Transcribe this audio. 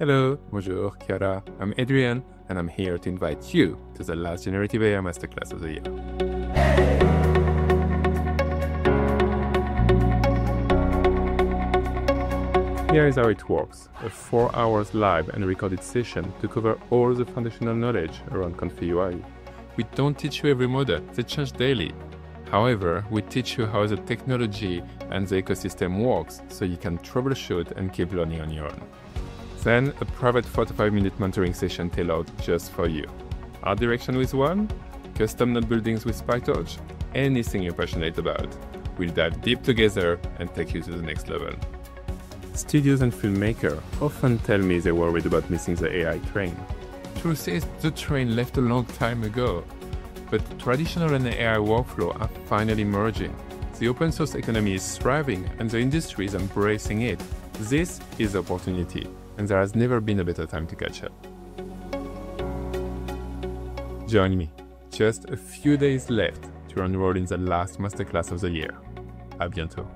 Hello, bonjour, Chiara. I'm Adrian, and I'm here to invite you to the last Generative AI Masterclass of the year. Here is how it works a 4 hours live and recorded session to cover all the foundational knowledge around Comfy UI. We don't teach you every model, they change daily. However, we teach you how the technology and the ecosystem works so you can troubleshoot and keep learning on your own. Then, a private 45 minute mentoring session tailored just for you. Art direction with Wan, custom node buildings with PyTorch, anything you're passionate about. We'll dive deep together and take you to the next level. Studios and filmmakers often tell me they're worried about missing the AI train. Truth is, the train left a long time ago. But traditional and AI workflow are finally merging. The open source economy is thriving and the industry is embracing it. This is opportunity, and there has never been a better time to catch up. Join me. Just a few days left to enroll in the last masterclass of the year. À bientôt.